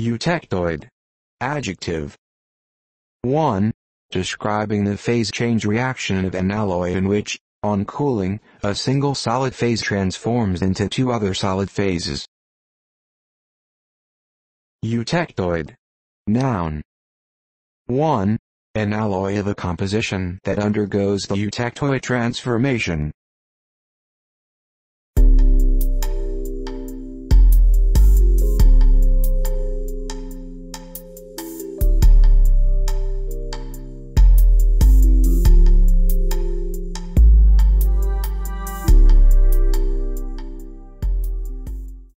Eutectoid. Adjective. 1. Describing the phase change reaction of an alloy in which, on cooling, a single solid phase transforms into two other solid phases. Eutectoid. Noun. 1. An alloy of a composition that undergoes the eutectoid transformation.